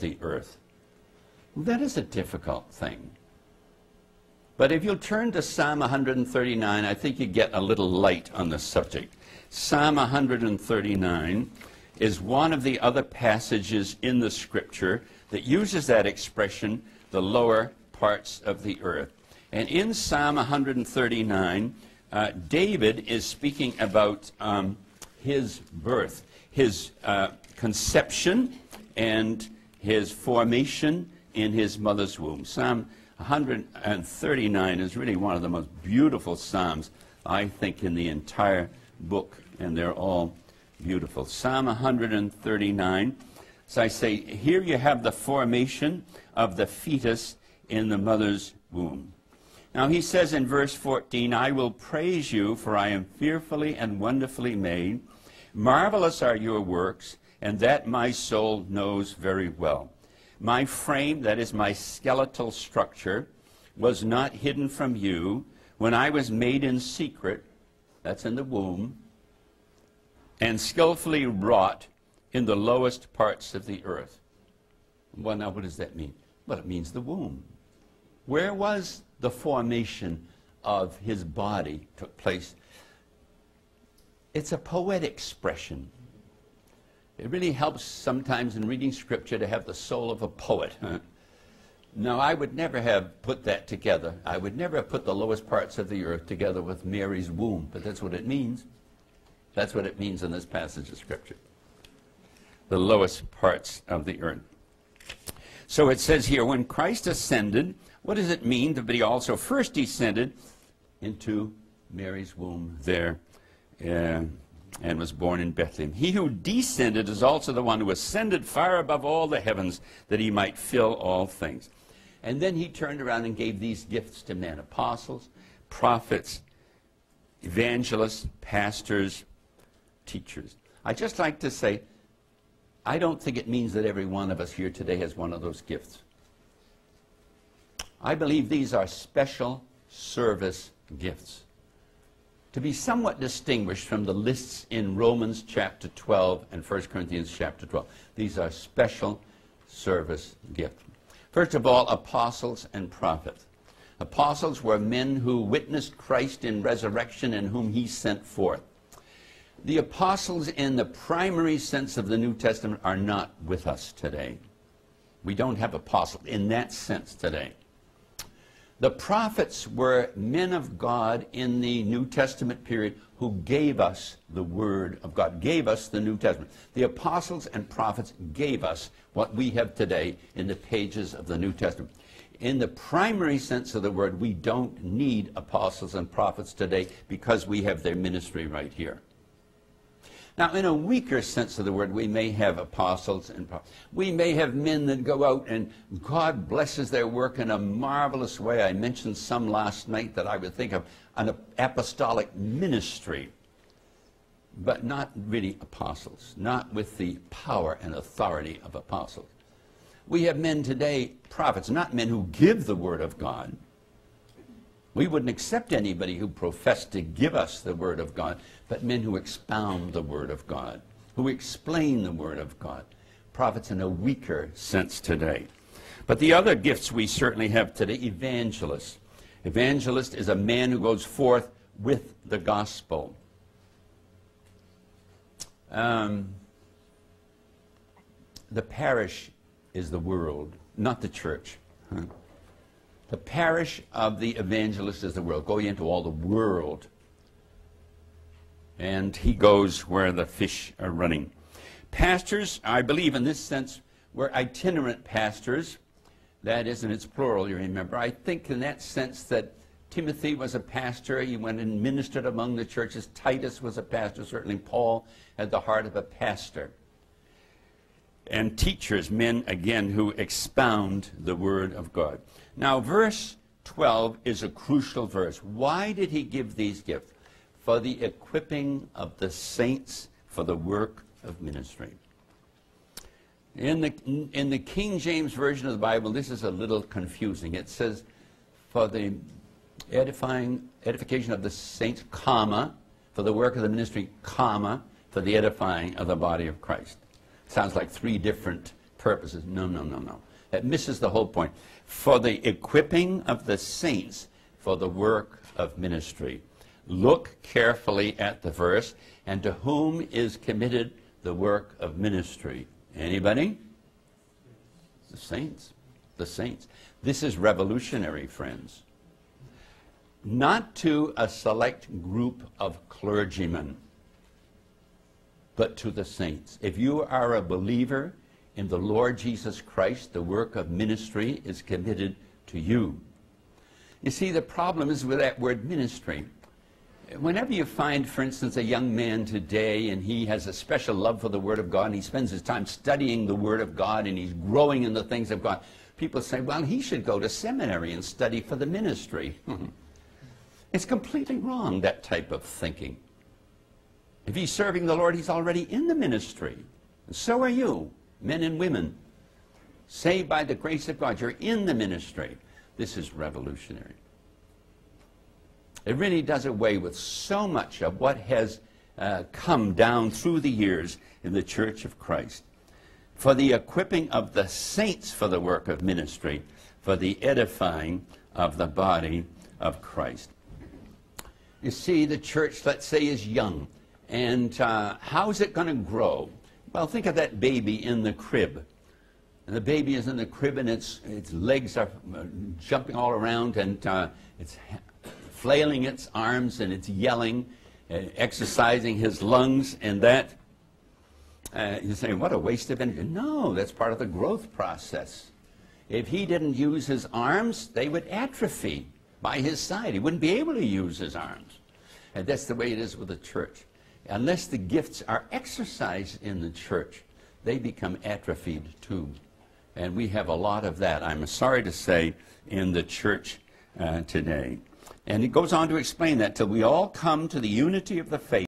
the earth. That is a difficult thing. But if you'll turn to Psalm 139, I think you get a little light on the subject. Psalm 139 is one of the other passages in the scripture that uses that expression, the lower parts of the earth. And in Psalm 139, uh, David is speaking about um, his birth, his uh, conception, and his formation in his mother's womb. Psalm 139 is really one of the most beautiful psalms, I think, in the entire book, and they're all beautiful. Psalm 139. So I say, here you have the formation of the fetus in the mother's womb. Now he says in verse 14, I will praise you, for I am fearfully and wonderfully made. Marvelous are your works, and that my soul knows very well. My frame, that is my skeletal structure, was not hidden from you when I was made in secret, that's in the womb, and skillfully wrought in the lowest parts of the earth. Well, now what does that mean? Well, it means the womb. Where was the formation of his body took place? It's a poetic expression. It really helps sometimes in reading scripture to have the soul of a poet. Huh? No, I would never have put that together. I would never have put the lowest parts of the earth together with Mary's womb, but that's what it means. That's what it means in this passage of Scripture. The lowest parts of the earth. So it says here, when Christ ascended, what does it mean that he also first descended into Mary's womb there uh, and was born in Bethlehem? He who descended is also the one who ascended far above all the heavens that he might fill all things. And then he turned around and gave these gifts to men apostles, prophets, evangelists, pastors, teachers. I just like to say, I don't think it means that every one of us here today has one of those gifts. I believe these are special service gifts. To be somewhat distinguished from the lists in Romans chapter 12 and 1 Corinthians chapter 12. These are special service gifts. First of all, apostles and prophets. Apostles were men who witnessed Christ in resurrection and whom he sent forth. The apostles, in the primary sense of the New Testament, are not with us today. We don't have apostles in that sense today. The prophets were men of God in the New Testament period who gave us the Word of God, gave us the New Testament. The apostles and prophets gave us what we have today in the pages of the New Testament. In the primary sense of the word, we don't need apostles and prophets today because we have their ministry right here. Now, in a weaker sense of the word, we may have apostles and we may have men that go out and God blesses their work in a marvelous way. I mentioned some last night that I would think of an apostolic ministry, but not really apostles, not with the power and authority of apostles. We have men today, prophets, not men who give the word of God. We wouldn't accept anybody who professed to give us the word of God but men who expound the Word of God, who explain the Word of God. Prophets in a weaker sense today. But the other gifts we certainly have today, evangelist. Evangelist is a man who goes forth with the gospel. Um, the parish is the world, not the church. Huh? The parish of the evangelist is the world. Go into all the world and he goes where the fish are running. Pastors, I believe in this sense, were itinerant pastors. That is, and it's plural, you remember. I think in that sense that Timothy was a pastor. He went and ministered among the churches. Titus was a pastor. Certainly Paul had the heart of a pastor. And teachers, men, again, who expound the Word of God. Now, verse 12 is a crucial verse. Why did he give these gifts? for the equipping of the saints for the work of ministry. In the, in the King James Version of the Bible, this is a little confusing. It says, for the edifying, edification of the saints, comma, for the work of the ministry, comma, for the edifying of the body of Christ. Sounds like three different purposes. No, no, no, no. That misses the whole point. For the equipping of the saints for the work of ministry. Look carefully at the verse, and to whom is committed the work of ministry? Anybody? The saints. The saints. This is revolutionary, friends. Not to a select group of clergymen, but to the saints. If you are a believer in the Lord Jesus Christ, the work of ministry is committed to you. You see, the problem is with that word ministry. Whenever you find, for instance, a young man today and he has a special love for the Word of God and he spends his time studying the Word of God and he's growing in the things of God, people say, well, he should go to seminary and study for the ministry. it's completely wrong, that type of thinking. If he's serving the Lord, he's already in the ministry. And so are you, men and women. Saved by the grace of God, you're in the ministry. This is revolutionary. It really does away with so much of what has uh, come down through the years in the Church of Christ. For the equipping of the saints for the work of ministry, for the edifying of the body of Christ. You see, the church, let's say, is young. And uh, how is it going to grow? Well, think of that baby in the crib. And the baby is in the crib and its, its legs are uh, jumping all around and uh, it's flailing its arms and it's yelling, uh, exercising his lungs and that. Uh, you say, what a waste of energy. No, that's part of the growth process. If he didn't use his arms, they would atrophy by his side. He wouldn't be able to use his arms. And that's the way it is with the church unless the gifts are exercised in the church, they become atrophied too. And we have a lot of that, I'm sorry to say, in the church uh, today. And he goes on to explain that till we all come to the unity of the faith.